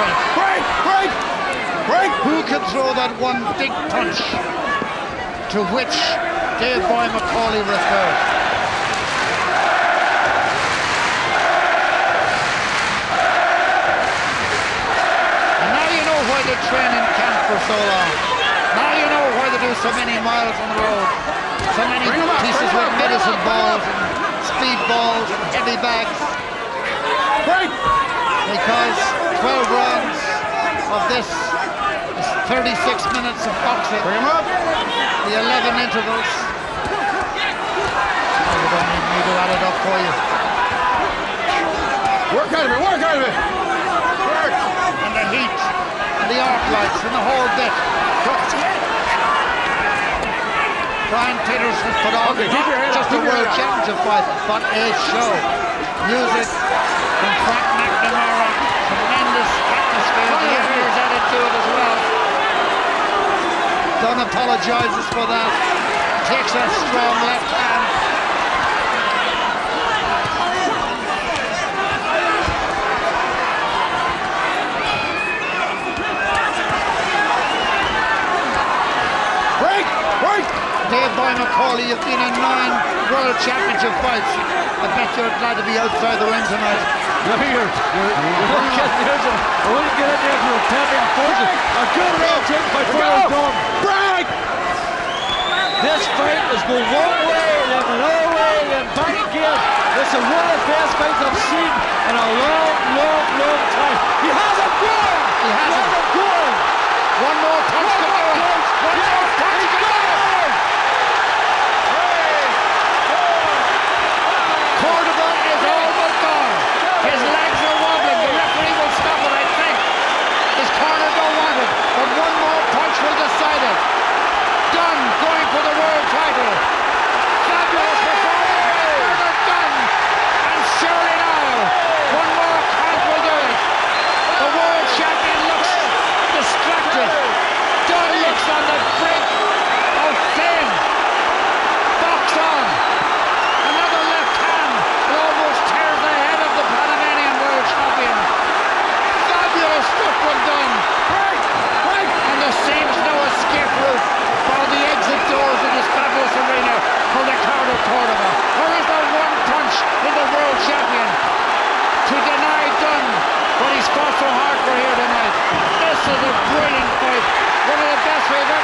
physical? Break, break, break. Who can throw that one big punch to which Dave Boy McAuley referred? And now you know why they train in camp for so long. Now you know why they do so many miles on the road. So many up, pieces with up, medicine balls and speed balls and heavy bags. Break. because 12 rounds of this 36 minutes of boxing, Bring him up. the 11 intervals. Oh, you don't need me to add it up for you. Work out of it. Work out of it. Work. And the heat, and the arc lights, and the whole bit. Brian Peterson's put on Okay, keep your head just up, a world championship fight, but a show. Music from Frank tremendous atmosphere. The Indians added to it as well. Dunne apologizes for that. Takes a strong left hand. Break. Break. Dave McAuley, you've been in nine World Championship fights. I bet you're glad to be outside the ring tonight. No, you're, you're, you're not getting there. I wouldn't get in there if you were tapping forces. A good round take by Bernard Dunne. Break. This fight is going one way, then another way, then back again. It's a one of the best fights I've seen in a long, long, long time. He has it going! He has it going! One more punch to go. One more punch to go. Cordoba is all but gone. His legs are wobbling. The referee will stop it, I think. His corner don't want it, but one more punch will decide it. Dunne going for the world title. Fabulous performance by Bernard Dunne. And surely now, one more count will do it. The world champion looks distracted. Dunne looks on the brink of fame. Box on. Another left hand that almost tears the head of the Panamanian world champion. Fabulous stuff from Dunne. And there seems no escape route for the exit doors in this fabulous arena for Ricardo Cordoba. There is the one punch in the world champion to deny Dunne what he's fought so hard for here tonight. This is a brilliant one of the best we've ever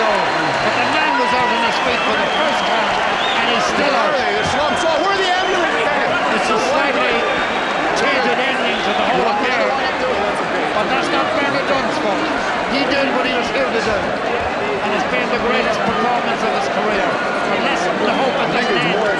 goal. But the man was out on his feet for the first time, and he's still out. Slumps off. Where the ambulance It's a slightly tainted ending to the whole affair. But that's not Bernard Dunne's fault. He did what he was here to do. And it's been the greatest performance of his career. Unless the hope of the game.